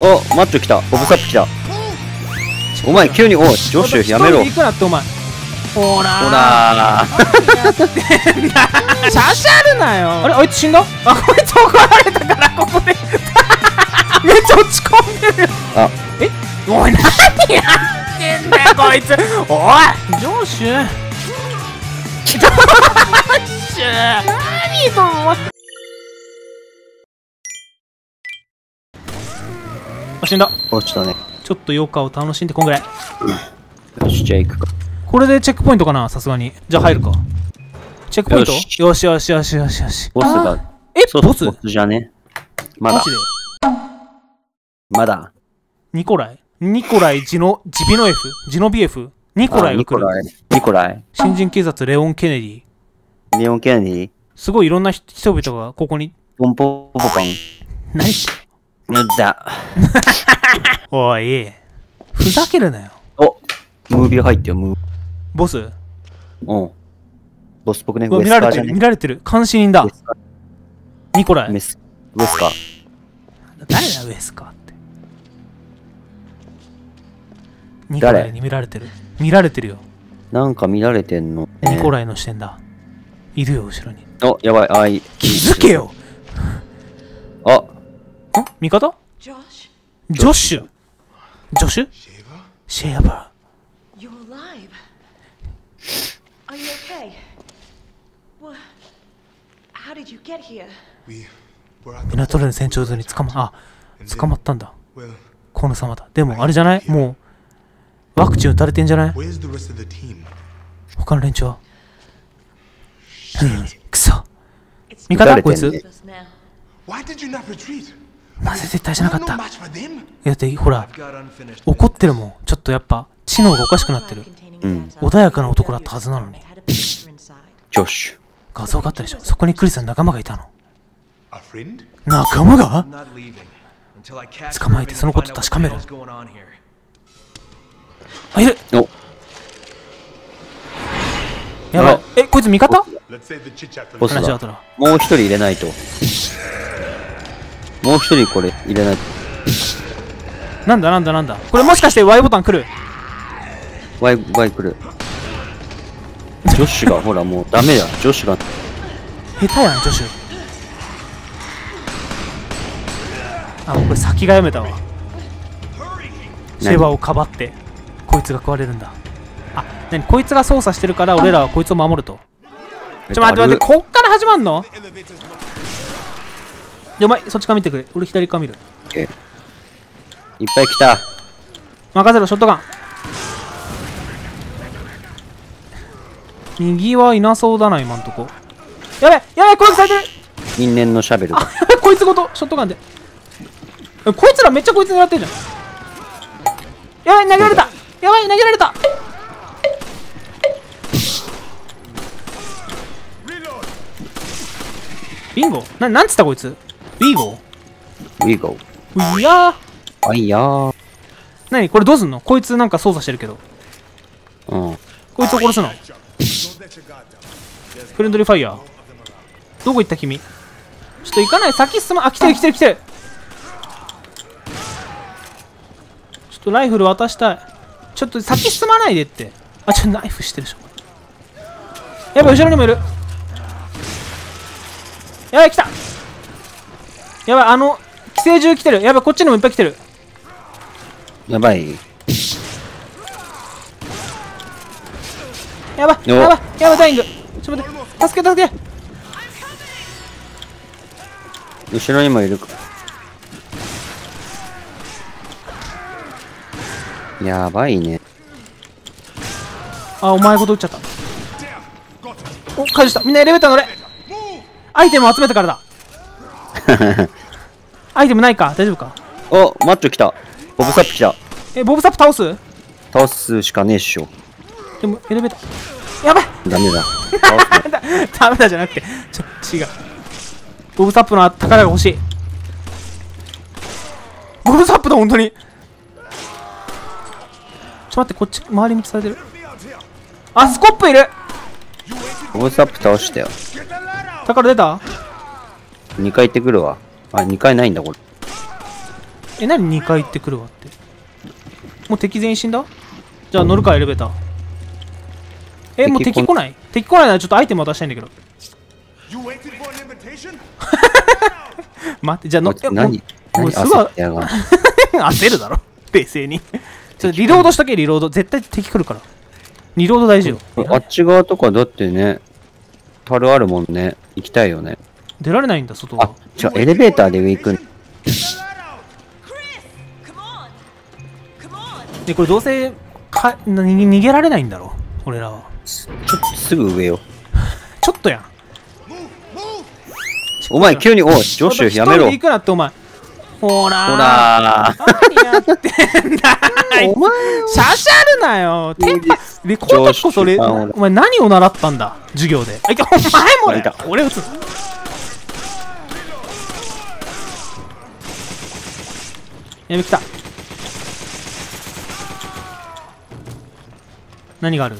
お、マッチョ来た。ボブサップ来た。お前急に、おい、ジョッシュやめろ。一人で行くなってお前。ほらほらシャシャるなよ。あれあいつ死んだ？あこいつ怒られたからここで。めっちゃ落ち込んでるよ。あ、え？おい何やってんだよこいつ。おいジョシュ。ジョシュ。何そのあ死んだ。落ちたね。ちょっと余暇を楽しんでこんぐらい。よし、じゃあ行くか。これでチェックポイントかなさすがに。じゃあ入るか。チェックポイント？よし。よしよしよしよしよし。ボスが、えボス？ボスじゃね。まだ。マジ、で？まだ。ニコライ？ニコライジノジビノエフ？ジノビエフ？ニコラあイが来る。ニコライ。ニコライ。新人警察レオン・ケネディ。レオン・ケネディ？すごいいろんな人人々がここに。ポンポポパン。何なんだ。おい。ふざけるなよ。お、ムービー入ってよ、ムー。ボス？うん。ボスっぽくね、見られてる。見られてる。監視人だ。ニコライ。メス、ウエスカー。誰だウエスカーって。ニコライに見られてる。見られてるよ。なんか見られてんの。ニコライの視点だ。いるよ後ろに。お、やばい、あい。気づけよ。あ、ん味方ジョッシュジョッシュシェーバ you're alive. Are you okay? What? How did you get here? We were ー at the ミナトレの船長図に捕まあ捕まったんだ well. この様だでもあれじゃないもうワクチン打たれてんじゃない Where's the rest of the team? 他の連中はうんくそ味方こいつ. Why did you not retreat? なぜ絶対じゃなかった。だってほら怒ってるもん。ちょっとやっぱ知能がおかしくなってる。Mm. 穏やかな男だったはずなのに。ジョッシュ。画像があったでしょ？そこにクリスの仲間がいたの?仲間が？捕まえてそのこと確かめる.あいる！お、やばい。あ。えこいつ味方？ボ.スだ。話し合った。らもう一人入れないと。もう一人これ入れないと。なんだなんだなんだこれもしかして Y ボタン来る？ワイ、ワイ来る。ジョッシュが、ほらもうダメだ。ジョッシュが、下手やん、ジョシュ。あ、もうこれ先が読めたわ。シェバをかばって、こいつが食われるんだ。あ、なにこいつが操作してるから俺らはこいつを守ると。ちょ、待って待って、こっから始まんの？で、お前、そっちから見てくれ。俺左側見る。いっぱい来た。任せろ、ショットガン。右はいなそうだな、今んとこ。やべやべ攻撃されてる因縁のシャベルだ。こいつごとショットガンでえこいつらめっちゃこいつ狙ってるじゃんやばい投げられたやばい投げられたビンゴ？ななんつったこいつ？ウィーゴウィーゴー。ういやー。あいやー。何？これどうすんの？こいつなんか操作してるけど。うん。こいつを殺すの？フレンドリーファイヤーどこ行った君？ちょっと行かない？先進まあ来てる来てる来てる。ちょっとライフル渡したい。ちょっと先進まないでって。あちょっとナイフしてるでしょ。やばい後ろにもいる。やばい来たやばいあの寄生獣来てるやばいこっちにもいっぱい来てるやばい。やばいおやばいやばいダイイングちょっと待って助けて助けて後ろにもいるか。やばいね。あ、お前ごと撃っちゃった。お、解除した。みんなエレベーター乗れ。アイテムを集めてからだ。アイテムないか？大丈夫か？お、マッチョ来た。ボブサップ来た。え、ボブサップ倒す？倒すしかねえっしょ。でも、エレベーター。やばいダメ だ。ダメだじゃなくて。ちょ、違う。ボブサップの宝が欲しい。ボブサップだ、本当に。ちょっと待って、こっち、周り見されてる。あ、スコップいるボブサップ倒したよ。宝出た？2回行ってくるわ。あ、2回ないんだ、これ。え、何2回行ってくるわって。もう敵全員死んだ？じゃあ乗るか、エレベーター。え、もう敵敵来ない？敵来ないならちょっとアイテム渡したいんだけど。待って、じゃあ乗って、何も何うすぐ焦ってやがん 焦るだろ。冷静に。ちょっとリロードしとけ、リロード。絶対敵来るから。リロード大事よ。あっち側とかだってね、樽あるもんね。行きたいよね。出られないんだ、外あは。、違う、エレベーターで上行くん。で、これどうせかな逃げ逃げられないんだろ。俺らは。ちょっとすぐ上よ。ちょっとやん。お前急に、おい、ジョシュやめろ。行くなって、お前。ほらー。ほらー。何やってんだお前シャシャるなよテンパでこの時こそ俺上司あ俺お前何を習ったんだ授業であいやお前も俺撃つやべ来た。何がある？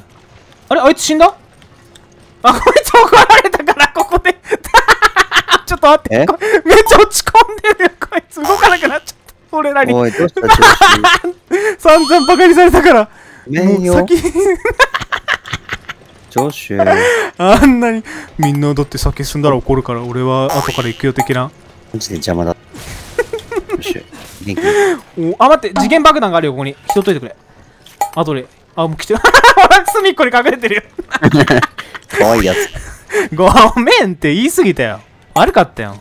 あれ？あいつ死んだ？あこいつ怒られたからここで。ちょっと待って。めっちゃ落ち込んでるよこいつ。動かなくなっちゃった。俺らに。おい、どうした？ジョシュ。散々バカにされたから。もうごめんよ。先。ジョシュ。あんなに。みんなだって先進んだら怒るから俺は後から行くよ的な。マジで邪魔だ。元気。おあ待って次元爆弾があるよここに。拾っといてくれ。あどれあもう来てる。隅っこに隠れてるよ。かわいいやつ。ごめんって言い過ぎたよ。悪かったよ。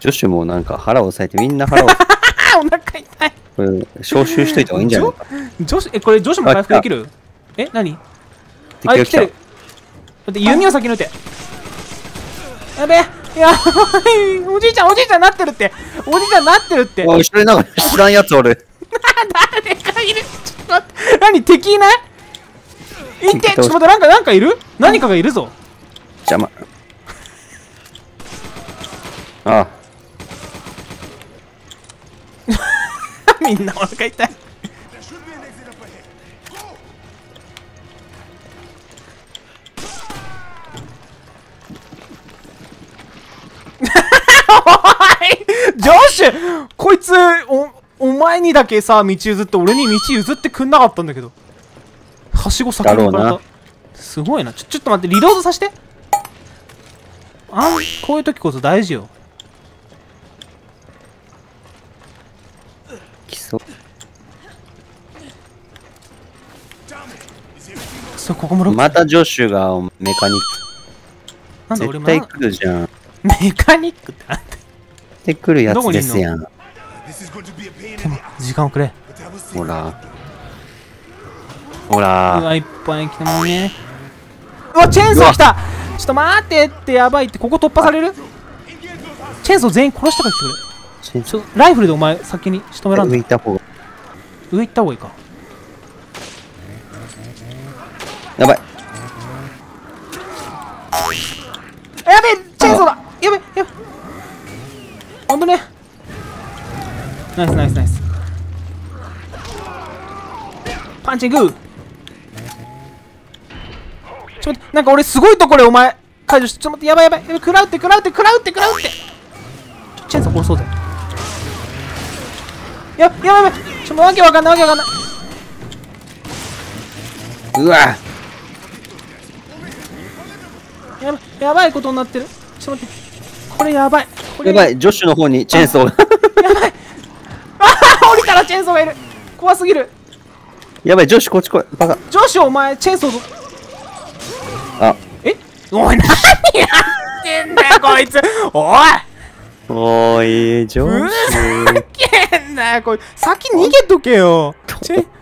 ジョシュもなんか腹を押さえて、みんな腹を、あ お腹痛い。これ、招集しといた方がいいんじゃないか。女子えこれ女子も回復できる？え何？あ敵が来てる。待って弓を先に撃て。やべえやばい おじいちゃんおじいちゃんなってるって。おじいちゃんなってるって。おい、後ろになんか知らんやつおる。誰かいる。ちょっと待って。何敵いない？いてちょっと待ってなんかなんかいる？何かがいるぞ。邪魔。あ。みんなお腹痛いジョシュこいつおお前にだけさ道譲って俺に道譲ってくんなかったんだけど。はしご先に行かれだろうたすごいな。ちょちょっと待ってリロードさせて。あんこういう時こそ大事よ。来そう。そうここもまたジョシュがメカニッなんク。絶対だ俺もな来るじゃん。メカニックってなんてで来るやつですやん。The ass, 時間をくれ.ほら。ほうら。わいっぱい来たもんねうわチェーンソー来たちょっと待ってってやばいってここ突破される？チェーンソー全員殺してから来てくれちょライフルでお前先に仕留めらんの？上行った方が。上行った方がいいかやばい。あやべえチェーンソーだやべえやべえほんとねナイスナイスナイスパンチング。ーちょっとなんか俺すごいところでお前解除してちょっと待ってやばいやばい。やばい食らうって食らうって食らうって食らうって。チェーンソー殺そうぜ。ややばいやばい。ちょっとわけわかんないわけわかんない。うわ。やばいやばいことになってる。ちょっと待って。これやばい。これやばい、ジョシュの方にチェーンソー。が。ああ降りたらチェーンソーがいる。怖すぎるやばい、ジョシュこっち来い。バカ。上司お前チェーンソーどあ、え？おい何やってんだよこいつおいおーい、ジョふ。ざけんなよこい先逃げとけよ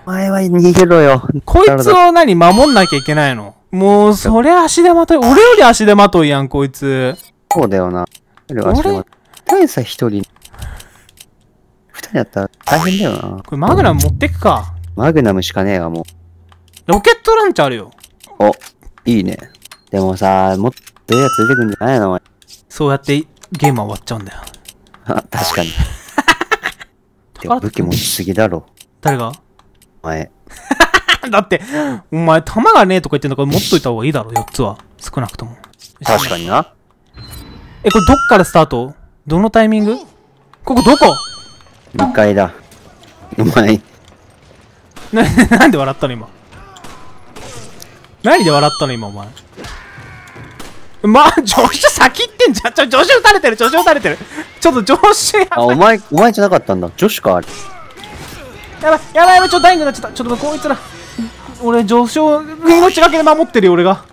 お前は逃げろよ。こいつを何守んなきゃいけないの？もうそれ足手まとい俺より足手まといやんこいつそうだよな。俺は俺何さ、一人。二人だったら大変だよな。これマグナム持ってくかマグナムしかねえわ、もロケットランチャーあるよう。お、いいね。でもさ、もっといいやつ出てくんじゃないの？お前そうやってゲームは終わっちゃうんだよあ、確かに。てか武器持ちすぎだろ。誰が？お前。だってお前弾がねえとか言ってんだから持っといた方がいいだろ4つは少なくとも確かにな。えこれどっからスタート？どのタイミング？ここどこ？2階だ。うまい。な、なんで笑ったの今？何で笑ったの今お前？まあ、助手先行ってんじゃん。ちょ、助手撃たれてる、助手撃たれてる。ちょっと助手やあ、お前、お前じゃなかったんだ。女子か、あれ。やばい、やばい、やばい、ちょっとダイイングになっちゃった。ちょっとこいつら。俺、助手を命がけで守ってるよ、俺が。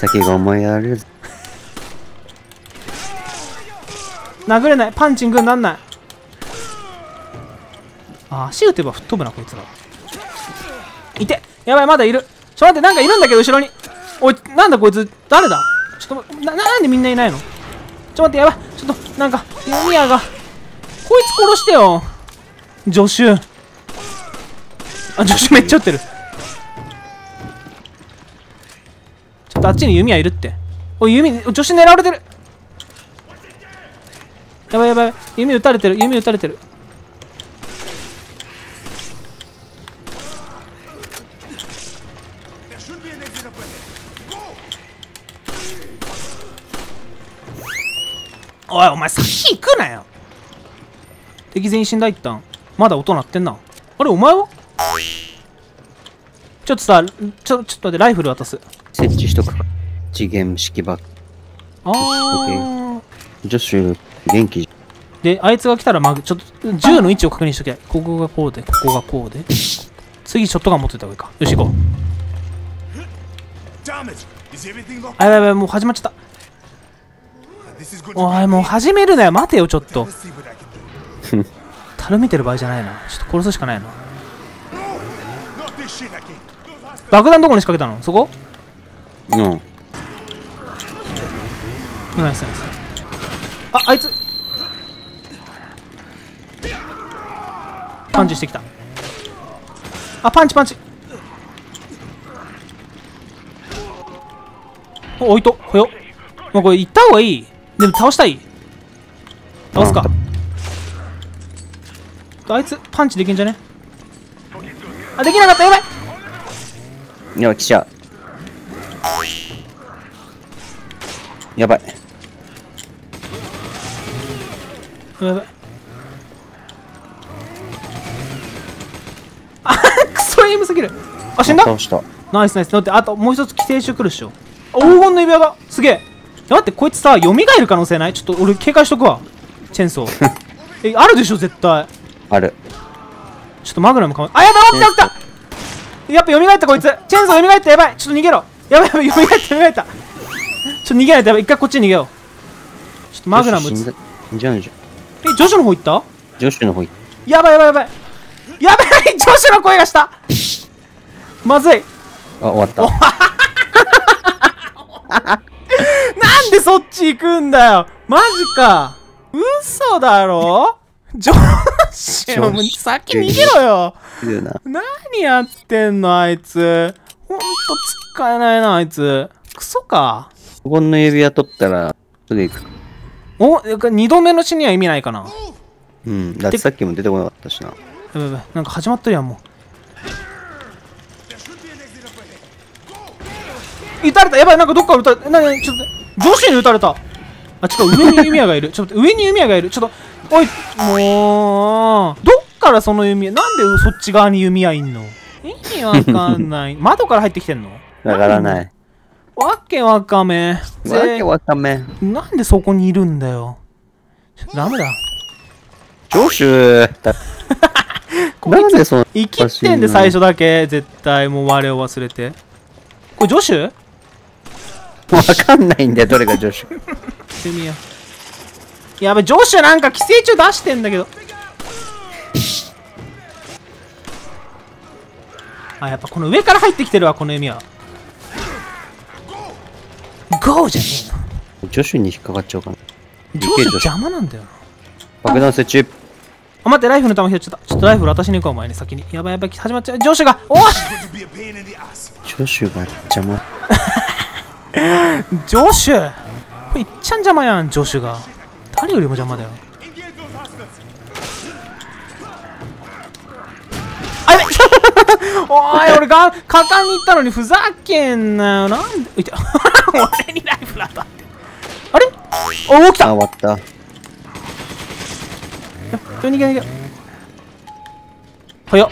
先が思いやられる。殴れない。パンチングになんない。あ、足打てば吹っ飛ぶな、こいつら。いて。やばい、まだいる。ちょっと、待って、なんかいるんだけど、後ろに。おい、なんだこいつ、誰だ？ちょっと、な、なんでみんないないの？ちょっと待って、やばい。ちょっと、なんか、弓矢が。こいつ殺してよ。助手。あ、助手めっちゃ撃ってる。ちょっとあっちに弓矢いるって。おい、弓、助手狙われてる。やばいやばい。弓撃たれてる、弓撃たれてる。おい、お前先行くなよ敵全員死んだ一旦。まだ音鳴ってんな。あれ、お前は？ちょっとさ、ちょ、ちょっと待って、ライフル渡す。設置しとくか。次元式爆。あー。女子、元気じで、あいつが来たら、まぐ、ちょっと、銃の位置を確認しとけ。ここがこうで、ここがこうで。次、ショットガン持ってた方がいいか。よし、行こう。あ、やばいやばい、もう始まっちゃった。おい、もう始めるなよ。待てよ、ちょっと do. 樽見てる場合じゃないな。ちょっと殺すしかないな。爆弾どこに仕掛けたの？そこ？うん。ナイスナイスああいつパンチしてきたあパンチパンチお置いとほよもうこれ行った方がいいでも倒したい倒すかあいつパンチできんじゃね？あできなかったやばいいや、来ちゃう。やばい。やばい。あ クソエイムすぎる。あ、死んだ？ナイスナイス。だって、あともう一つ寄生虫来るっしょ。あ黄金の指輪がすげえ。待って、こいつさ、蘇る可能性ない？ちょっと俺警戒しとくわ。チェーンソー。え、あるでしょ、絶対。ある。ちょっとマグナムかも。あ、やばい、起きた起きたやっぱ蘇ったこいつ。チェーンソー蘇った、やばい。ちょっと逃げろ。やばい、やばい、蘇った、蘇った。ちょっと逃げないとやばい。一回こっちに逃げよう。ちょっとマグナムつ。女子死んじゃうんじゃん。え、ジョシュの方行った？女子の方行っやばいやばいやばいやばい女子の声がした まずいあ、終わった。なんでそっち行くんだよ。マジか。嘘だろ？女子も先逃げろよ。何やってんのあいつ。ほんと使えないなあいつ。クソか。黄金の指輪取ったら、すぐ行く。お二度目の死には意味ないかな。うん。だってさっきも出てこなかったしな。やばいやばいなんか始まってるやんも.う。撃たれた。やばいなんかどっか撃たれた。なにちょっと女子に撃たれた。あちょっと上に弓矢がいる。ちょっと上に弓矢がいる。ちょっとおいもうどっからその弓矢なんでそっち側に弓矢いんの？意味わかんない。窓から入ってきてんの？わからない。わけわかめ。わけわかめ。なんでそこにいるんだよ。ダメだ。女子。だ こないんでそ生きってんで最初だけ。絶対もう我を忘れて。これ女子？わかんないんだよ、どれが女子か。弓 矢やべ女子なんか寄生虫出してんだけどあやっぱこの上から入ってきてるわこの弓矢ゴーじゃね女子に引っかかっちゃうかな。えの女子邪魔なんだよな爆弾設置。あ待ってライフルの弾拾っちゃったちょっとライフル渡しに行こうお前に先にやばいやばい始まっちゃう女子がおい Going to be a pain in the ass. 女子が邪魔。女子これいっちゃん邪魔やん女子が誰よりも邪魔だよ.あやべおい俺が果敢に行ったのにふざけんなよなんでいて俺にライフル当たってあれお起きあ、た終わった。ちょ逃げ逃げ早っ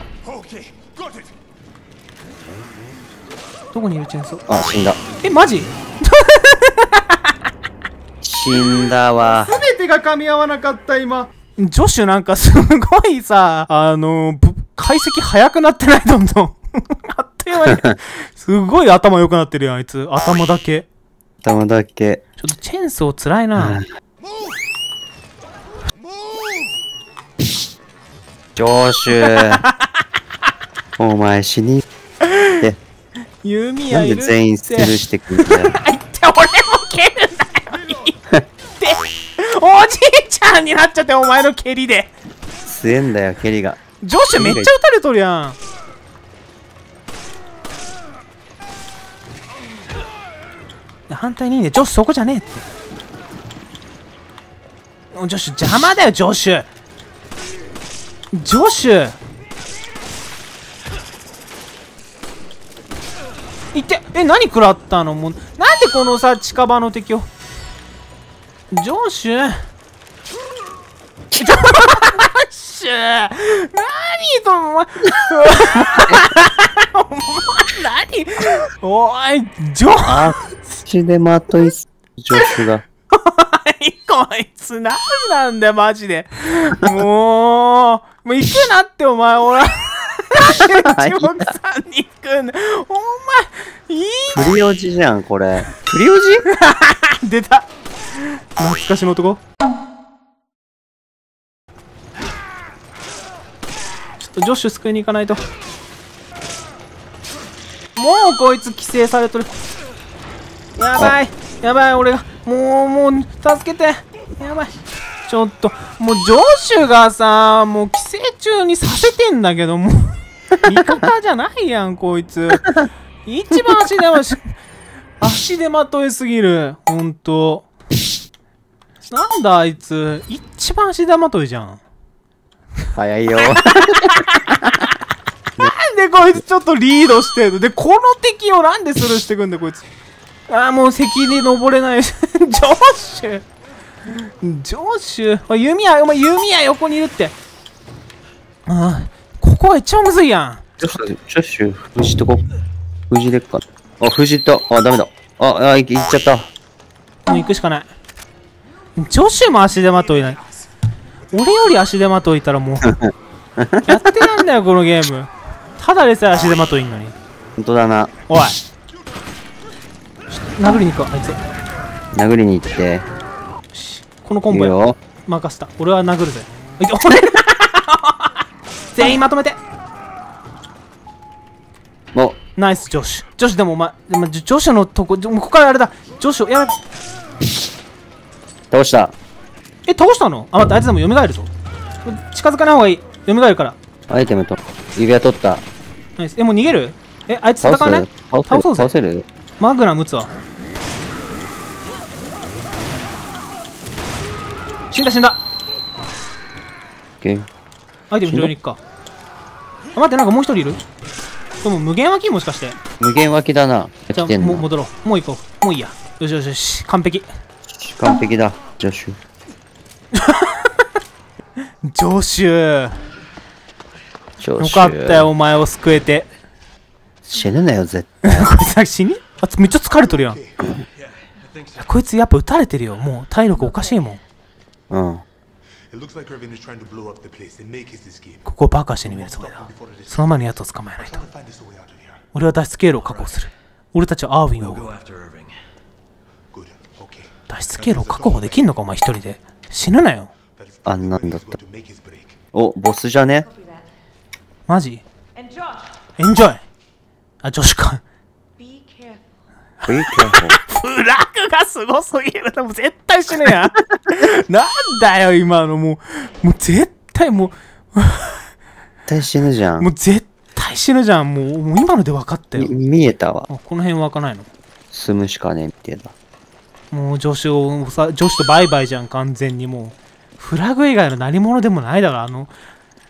どこにいるチェーンソー？あ、死んだ。えマジ？死んだわ。全てが噛み合わなかった今ジョシュなんかすごいさあのぶ解析早くなってない？どんどん あっという間に すごい頭良くなってるやんあいつ頭だけ頭だけ。ちょっとチェーンソー辛いなシュ。お前死に。で、弓矢いるなんで全員スルーしてくんだよ。俺も蹴るんだよおじいちゃんになっちゃってお前の蹴りで。強えんだよ、蹴りが。ジョシュめっちゃ撃たれとるやん。反対にいいねジョシュそこじゃねえって。おジョシュ邪魔だよジョシュジョシュいって。え何食らったの？もうなんでこのさ近場の敵を？ジョシュジョシュ何とお前。お前何？おいジョあ、血でまといす、ジョシュが。こいつ何なんだよマジで。もうもう行くなってお前。俺なんで地獄さんに。行くん。だお前いい。プリオジじゃん、これ。プリオジ？出た。懐かしの男。ちょっとジョッシュ救いに行かないと。もうこいつ規制されとる。やばい。やばい俺が。もうもう助けて。やばい。ちょっともうジョッシュがさもう規制中にさせてんだけどもう味方じゃないやんこいつ。一番足でまし 足でまといすぎる。ほんと。なんだあいつ。一番足でまといじゃん。早いよ。なんでこいつちょっとリードしてるの？で、この敵をなんでスルーしてくんだよ、こいつ。ああ、もう席に登れない。ジョッシュジョッシュ弓矢、お前弓矢横にいるって。ああ、ここが一番むずいやん。ジョシュ、ジョシュ、藤とこ。藤でっか。あ、藤と、あ、ダメだ。あ、あ、い行っちゃった。もう行くしかない。ジョシュも足手まといない。俺より足手まといたらもう、やってらんだよ、このゲーム。ただでさえ足手まといんのに。ほんとだな。おい。殴りに行くわ、あいつ。殴りに行って。このコンボ。よ。任せた俺は殴るぜ俺全員まとめて。お、ナイスジョシュジョシュでもお前でもジョジョシュのとこもうここからあれだ。ジョシュやばい倒した。え倒したの？あ待ってあいつでも蘇るぞ。近づかない方がいい。蘇るから。アイテムと、指輪取った。ナイス。えもう逃げる？えあいつ戦わない？倒そうぜ。倒せる。マグナム撃つわ死んだ死んだ。オッケー。アイテム拾いに行くかあ待ってなんかもう一人いるでも無限脇？もしかして無限脇だな。じゃあ。もう戻ろうもう行こうもういいやよしよしよし完璧完璧だ。ジョシュ。ジョシュよ。かったよお前を救えて死ぬなよ、絶こいつさ死に？あめっちゃ疲れとるやんこいつやっぱ撃たれてるよもう体力おかしいもん対。うん。ここバカしに見るつ。その前に奴を捕まえないと。俺は脱出経路を確保する。俺たちはアーウィンを追う。脱出経路を確保できんのか、お前一人で。死ぬなよ。あんな。お、ボスじゃね？マジ？エンジョイあ、女子か。フラグがすごすぎるでも絶対死ぬやん なんだよ今のもうもう絶対もう絶対死ぬじゃんも。う絶対死ぬじゃん。もうもう今ので分かったよみ。見えたわ。あこの辺湧かないの？住むしかねえみたいな。もう女子をさ、女子とバイバイじゃん、完全にもう。フラグ以外の何者でもないだろ、あの、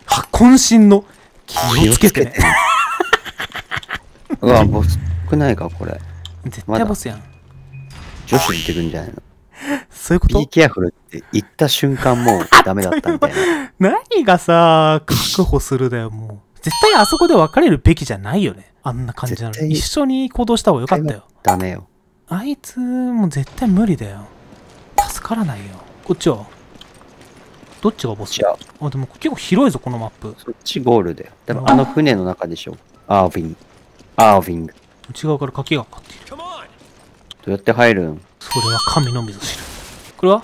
は渾身の気をつけてね。うわ、ボス少ないか、これ。絶まだ対ボスやん。女子出てくんじゃないの？そういうこと ?Be careful って言った瞬間もう ダメだったみたいな。何がさ、確保するだよ、もう。絶対あそこで別れるべきじゃないよね。あんな感じなのに。一緒に行動した方がよかったよ。ダメよ。あいつ、もう絶対無理だよ。助からないよ。こっちは？どっちがボスじゃあ、あ、でも結構広いぞ、このマップ。そっちゴールだよ。でもあの船の中でしょ。アーヴィン。アーヴィング。内側から鍵がかかっている。うやって入るん？それは神のみぞ知る。これは？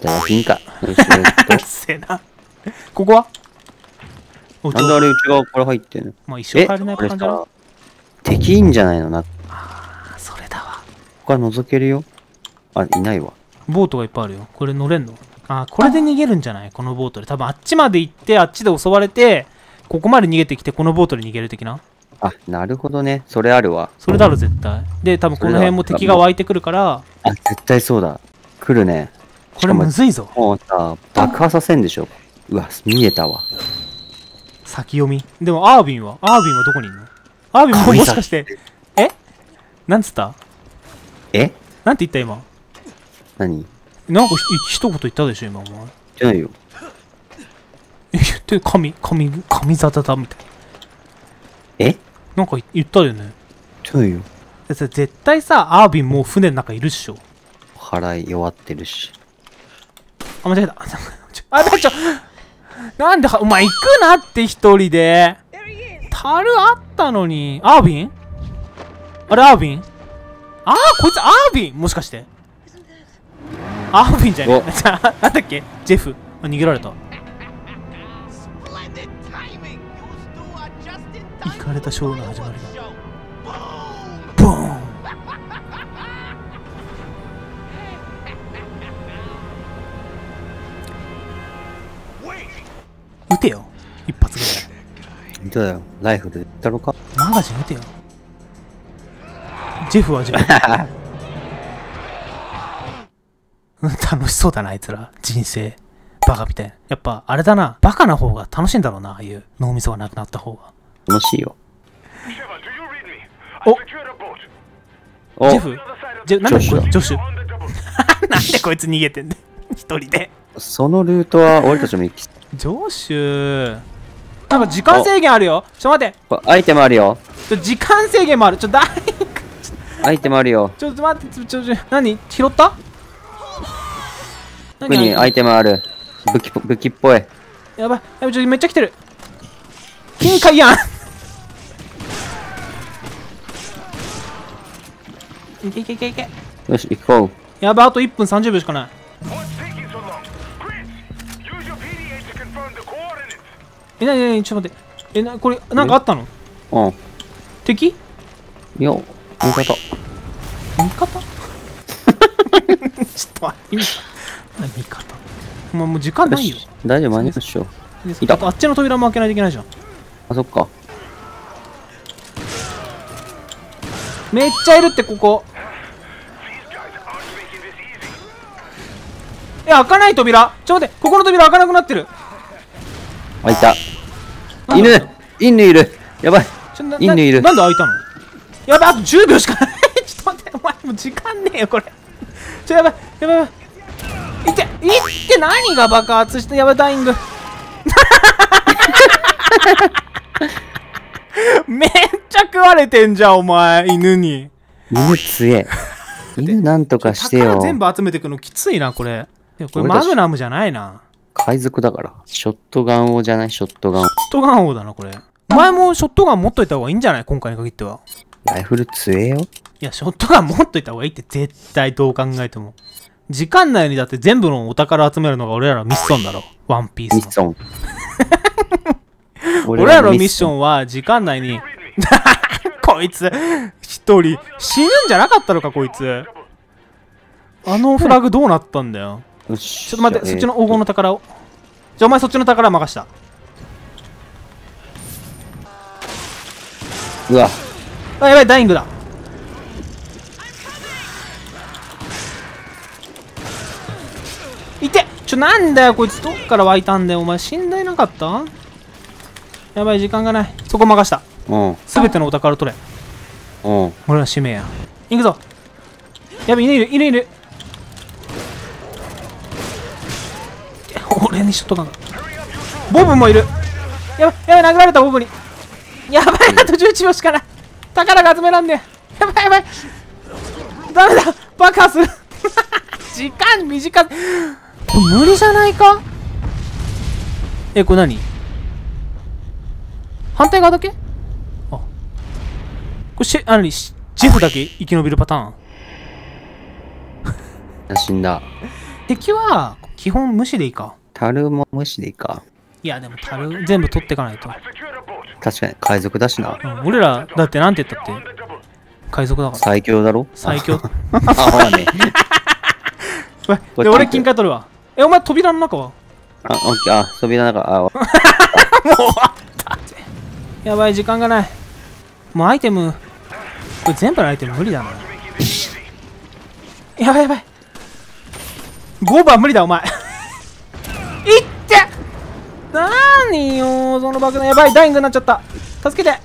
じゃあ、ピンか。うっっせえな。ここは？なんであれ内側から入ってんの？まあ一生え、入れない感じだなさ。、敵いいんじゃないの？な。あ、それだわ。他覗けるよ。あ、いないわ。ボートがいっぱいあるよ。これ乗れんの？あ、これで逃げるんじゃない？このボートで。多分あっちまで行って、あっちで襲われて、ここまで逃げてきて、このボートで逃げる的な？あ、なるほどね。それあるわ。それだろ、絶対。で、多分この辺も敵が湧いてくるから、あ、絶対そうだ。来るね。これむずいぞ。もうさ、爆破させんでしょ。うわ、見えたわ。先読み。でも、アービンは？アービンはどこにいるの？アービンももしかして、え？なんつった？え？なんて言った今？何？なんかひ一言言ったでしょ、今お前。じゃないよ。え、言って、神、神、神沙汰だみたいな。え？なんか言ったよね。じゃないよ。絶対さ、アービンもう船の中いるっしょ。払い弱ってるし。あ、間違えた。ちょちょ、なんでは、お前行くなって一人で。樽あったのに。アービ？ンあれ、アービ？ンあー、こいつアービ？ンもしかして。アービンじゃねえ。なんだっけ？ジェフ？あ、逃げられた。行かれたショーの始まりだ。ボーン撃てよ。一発ぐらい。だよ。ライフル撃ったろか？マガジン撃てよ。ジェフはジェフ。う ん楽しそうだな、あいつら。人生。バカみたいな。やっぱ、あれだな。バカな方が楽しいんだろうな、ああいう脳みそがなくなった方が。楽しいよ。Oh. おジェフ？ジェなんでこいつ、ジョシュ。なんでこいつ逃げてんだよ。一人で。そのルートは俺たちも行き、ジョシュなんか時間制限あるよ。ちょっと待って。アイテムあるよ。ちょ、時間制限もある。ちょ、だい、アイテムあるよ。ちょっと待って、ちょ、ちょ、ちょ何？拾った？特にアイテムある。武器ぽ、武器っぽい。やばい、やばい、ちょ、めっちゃ来てる。金塊やんいけいけいけいけ。よし、行こう。やばい、あと1分30秒しかない。え、なになにちょっと待って。え、な、これ、なんかあったの？うん。敵？よ、味方。味方？ちょっと待って、味味方。もうもう時間ないよ。し大丈夫、間に合うっしょ。でいたあとあっちの扉も開けないといけないじゃん。あ、そっか。めっちゃいるって、ここ。え、開かない扉ちょっと待って、ここの扉開かなくなってる。あ、いた。犬犬いるやばい犬いるななんで開いたの？やばい、あと10秒しかない。ちょっと待って、お前もう時間ねえよ、これ。ちょ、やばい、やばい、やばい。いって、いって、何が爆発して、やばい、ダイイング。めっちゃ食われてんじゃん、お前、犬に。犬強え。犬なんとかしてよ。宝全部集めていくのきついな、これ。いやこれマグナムじゃないな。海賊だから。ショットガン王じゃない？ショットガン王。ショットガン王だな、これ。お前もショットガン持っといた方がいいんじゃない？今回に限っては。ライフル強えよ。いや、ショットガン持っといた方がいいって絶対どう考えても。時間内にだって全部のお宝集めるのが俺らのミッションだろ。ワンピースの。ミッション。俺らのミッションは時間内に、こいつ、一人、死ぬんじゃなかったのか、こいつ。あのフラグどうなったんだよ。ン。よし。ちょっと待って、えーそっちの黄金の宝を。じゃあお前そっちの宝任した。うわ、あ、やばい、ダイイングだ。いてちょ、なんだよ、こいつ。どっから湧いたんだよ。お前、死んでいなかった？やばい、時間がない。そこ任した。うん、すべてのお宝取れ。うん。俺は使命や。行くぞ。やばい、犬いる、犬いる。俺にショットガン.ボブもいる。やばいやばい殴られたボブに。やばいあと11秒しかない宝が集めらんねえ。やばいやばい。ダメだ爆破する。時間短い。これ無理じゃないか？えこれ何？反対側だけ？あ。これシェあ何シジェフだけ？生き延びるパターン。死んだ。敵は基本無視でいいか樽も無視でいいか。いやでも樽全部取っていかないと、確かに海賊だしな。うん、俺らだってなんて言ったって海賊だから。最強だろ？最強。あ、ほらね。で俺金塊取るわ。えお前扉の中は？あ、オッケー。あ、扉の中、あ、わ やばい時間がない。もうアイテム。これ全部のアイテム無理だな。やばいやばい。5番無理だお前いってなーによその爆弾やばいダイイングになっちゃった。助けて。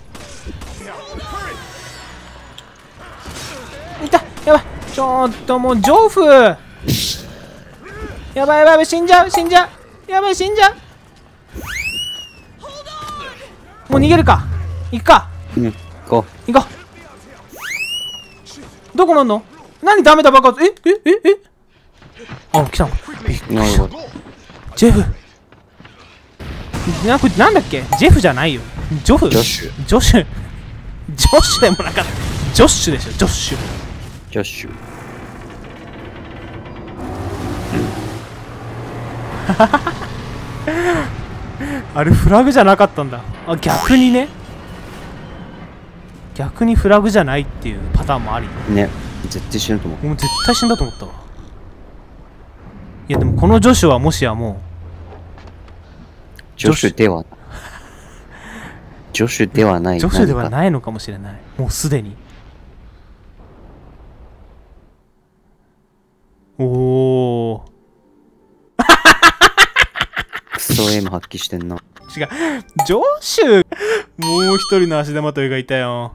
いた。やばい。ちょっともうジョフやばいやばい。死んじゃう。死んじゃう。やばい。死んじゃう。もう逃げるか。行くか。うん、行こ行こう。どこなんの？何ダメだ爆発？え？え？え？え？あ来た。のびっう。なるほど。ジェフなこれなんだっけ？ジェフじゃないよ。ジョフ？ジョシュ。ジョシュ。ジョシュでもなかった。ジョッシュでしょ。ジョッシュ。ジョッシュ。あれフラグじゃなかったんだ。あ逆にね。逆にフラグじゃないっていうパターンもあり。ね。絶対死ぬと思う。もう絶対死んだと思ったわ。いやでもこのジョシュはもしやもジョシュでは、ジョシュではなうい。ジョシュではないのかもしれない。もうすでに。おおクソエイム発揮してんな。違う。ジョシュもう一人の足手まといがいたよ